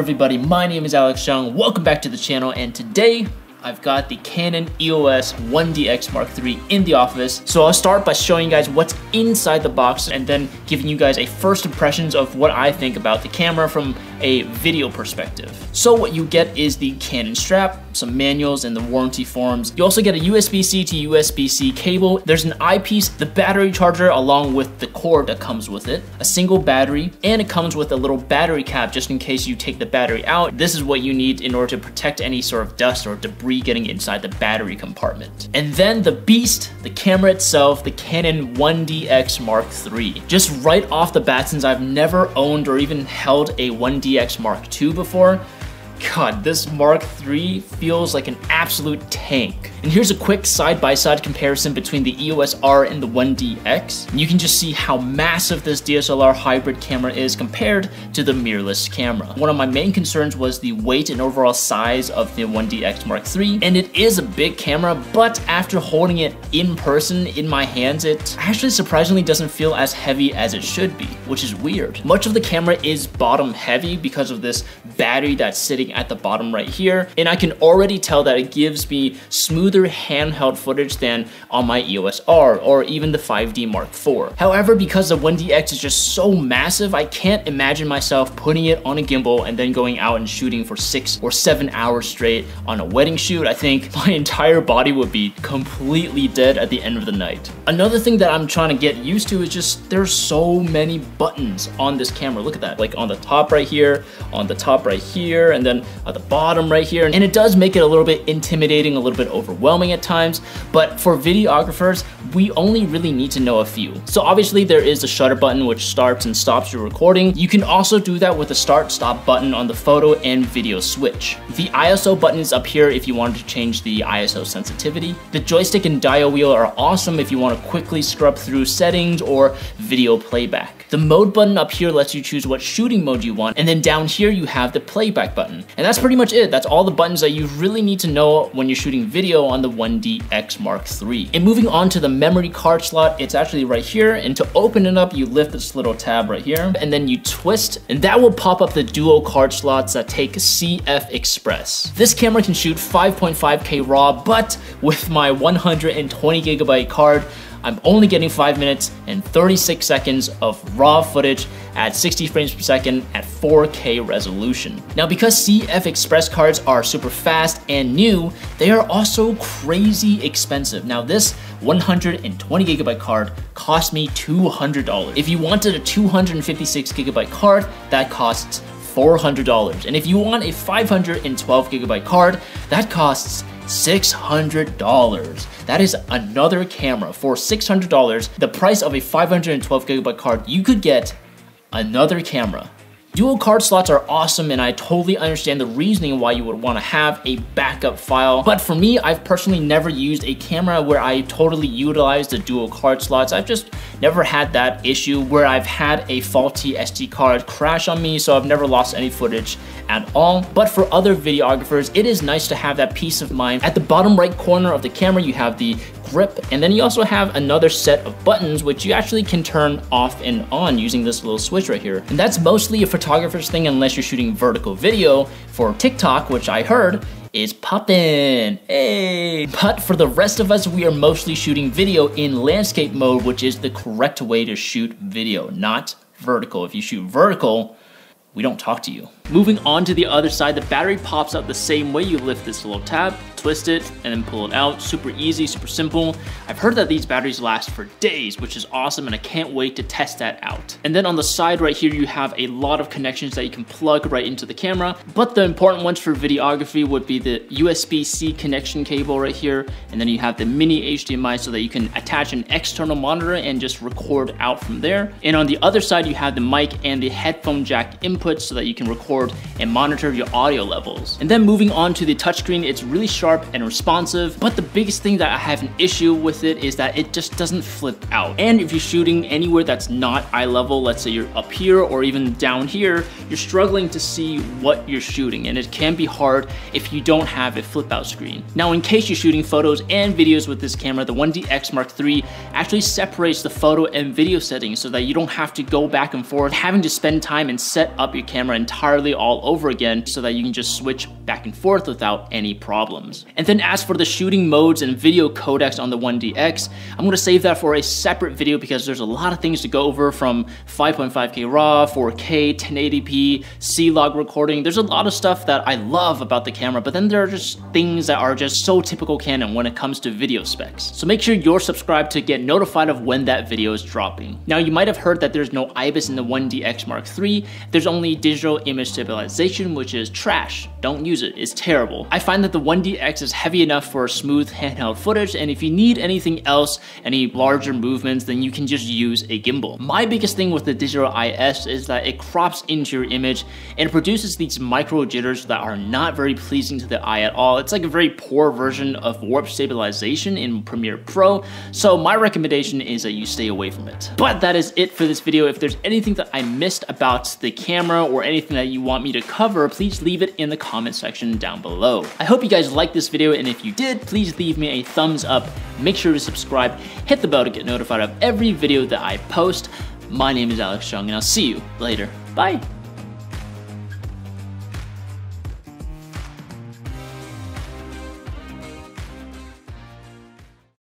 Everybody, my name is Alex Cheung, welcome back to the channel, and today I've got the Canon EOS 1DX Mark III in the office. So I'll start by showing you guys what's inside the box and then giving you guys a first impressions of what I think about the camera from a video perspective. So what you get is the Canon strap, some manuals and the warranty forms. You also get a USB-C to USB-C cable. There's an eyepiece, the battery charger along with the cord that comes with it, a single battery, and it comes with a little battery cap just in case you take the battery out. This is what you need in order to protect any sort of dust or debris getting inside the battery compartment. And then the beast, the camera itself, the Canon 1DX Mark III. Just right off the bat, since I've never owned or even held a 1DX Mark II before, God, this Mark III feels like an absolute tank. And here's a quick side-by-side -side comparison between the EOS R and the 1DX. You can just see how massive this DSLR hybrid camera is compared to the mirrorless camera. One of my main concerns was the weight and overall size of the 1DX Mark III, and it is a big camera, but after holding it in person in my hands, it actually surprisingly doesn't feel as heavy as it should be, which is weird. Much of the camera is bottom heavy because of this battery that's sitting at the bottom right here. And I can already tell that it gives me smoother handheld footage than on my EOS R or even the 5D Mark IV. However, because the 1DX is just so massive, I can't imagine myself putting it on a gimbal and then going out and shooting for six or seven hours straight on a wedding shoot. I think my entire body would be completely dead at the end of the night. Another thing that I'm trying to get used to is just there's so many buttons on this camera. Look at that, like on the top right here, on the top right here, and then at the bottom right here. And it does make it a little bit intimidating, a little bit overwhelming at times. But for videographers, we only really need to know a few. So obviously there is the shutter button which starts and stops your recording. You can also do that with the start stop button on the photo and video switch. The ISO button is up here if you wanted to change the ISO sensitivity. The joystick and dial wheel are awesome if you want to quickly scrub through settings or video playback. The mode button up here lets you choose what shooting mode you want, and then down here you have the playback button. And that's pretty much it. That's all the buttons that you really need to know when you're shooting video on the 1DX Mark III. And moving on to the memory card slot, it's actually right here. And to open it up, you lift this little tab right here, and then you twist, and that will pop up the dual card slots that take CF Express. This camera can shoot 5.5K RAW, but with my 120 gigabyte card, I'm only getting 5 minutes and 36 seconds of raw footage at 60 frames per second at 4K resolution. Now because CF Express cards are super fast and new, they are also crazy expensive. Now this 120 gigabyte card cost me $200. If you wanted a 256 gigabyte card, that costs $400. And if you want a 512 gigabyte card, that costs $600. That is another camera for $600. The price of a 512 gigabyte card, you could get another camera Dual card slots are awesome and I totally understand the reasoning why you would want to have a backup file. But for me, I've personally never used a camera where I totally utilized the dual card slots. I've just never had that issue where I've had a faulty SD card crash on me, so I've never lost any footage at all. But for other videographers, it is nice to have that peace of mind. At the bottom right corner of the camera, you have the grip. And then you also have another set of buttons which you actually can turn off and on using this little switch right here. And that's mostly a photographer's thing unless you're shooting vertical video for TikTok, which I heard is poppin', hey. But for the rest of us, we are mostly shooting video in landscape mode, which is the correct way to shoot video, not vertical. If you shoot vertical, we don't talk to you. Moving on to the other side, the battery pops out the same way you lift this little tab twist it, and then pull it out. Super easy, super simple. I've heard that these batteries last for days, which is awesome, and I can't wait to test that out. And then on the side right here, you have a lot of connections that you can plug right into the camera, but the important ones for videography would be the USB-C connection cable right here, and then you have the mini HDMI so that you can attach an external monitor and just record out from there. And on the other side, you have the mic and the headphone jack input so that you can record and monitor your audio levels. And then moving on to the touchscreen, it's really sharp sharp and responsive, but the biggest thing that I have an issue with it is that it just doesn't flip out. And if you're shooting anywhere that's not eye level, let's say you're up here or even down here, you're struggling to see what you're shooting and it can be hard if you don't have a flip out screen. Now in case you're shooting photos and videos with this camera, the 1DX Mark III actually separates the photo and video settings so that you don't have to go back and forth having to spend time and set up your camera entirely all over again so that you can just switch back and forth without any problems. And then as for the shooting modes and video codecs on the 1DX, I'm gonna save that for a separate video because there's a lot of things to go over from 5.5K RAW, 4K, 1080p, C-Log recording. There's a lot of stuff that I love about the camera, but then there are just things that are just so typical Canon when it comes to video specs. So make sure you're subscribed to get notified of when that video is dropping. Now you might have heard that there's no IBIS in the 1DX Mark III, there's only digital image stabilization, which is trash. Don't use it, it's terrible. I find that the 1DX is heavy enough for smooth handheld footage, and if you need anything else, any larger movements, then you can just use a gimbal. My biggest thing with the digital IS is that it crops into your image and produces these micro jitters that are not very pleasing to the eye at all. It's like a very poor version of warp stabilization in Premiere Pro, so my recommendation is that you stay away from it. But that is it for this video. If there's anything that I missed about the camera or anything that you want me to cover, please leave it in the comment section down below. I hope you guys liked this video, and if you did, please leave me a thumbs up, make sure to subscribe, hit the bell to get notified of every video that I post. My name is Alex Cheung, and I'll see you later. Bye!